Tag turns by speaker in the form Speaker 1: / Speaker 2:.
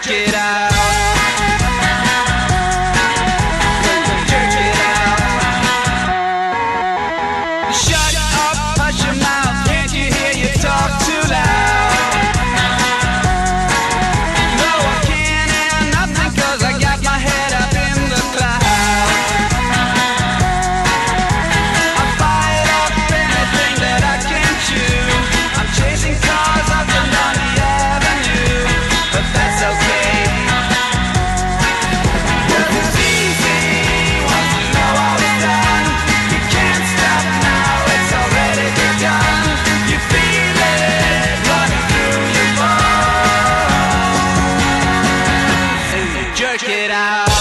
Speaker 1: Check it out. Check it out.